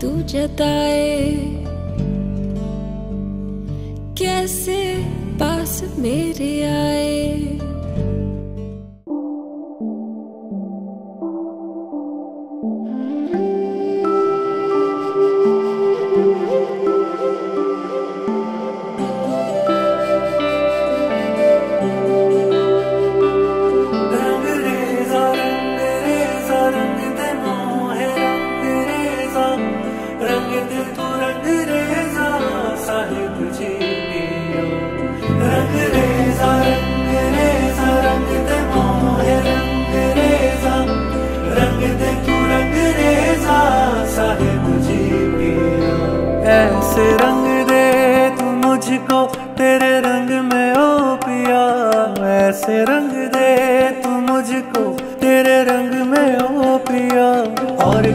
तू जताए। कैसे पास मेरे आए? तेरे रंग में ओ पिया, ऐसे रंग दे तू मुझको। तेरे रंग में ओ पिया, और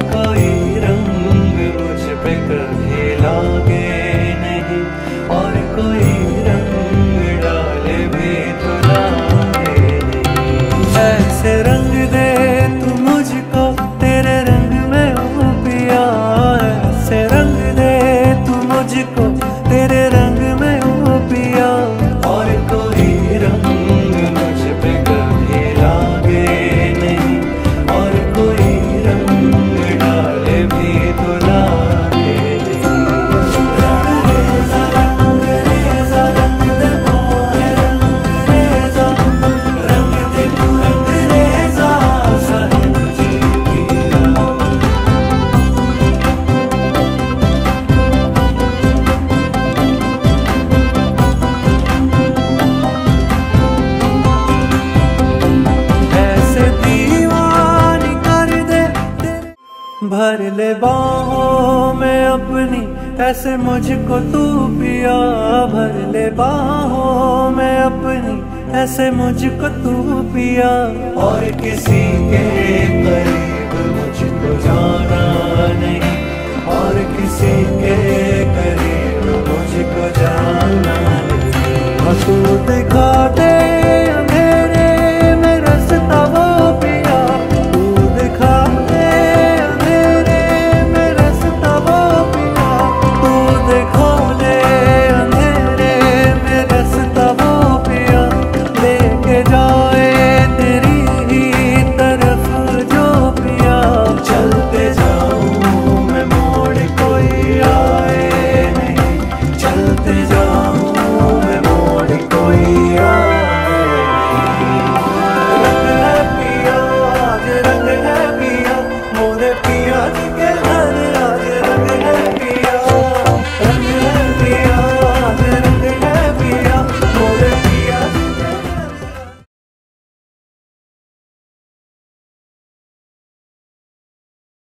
भर ले बाहों में अपनी, ऐसे मुझको तू पिया। भर ले बाहों में अपनी, ऐसे मुझको तू पिया। और किसी के करीब मुझको जाना नहीं। और किसी के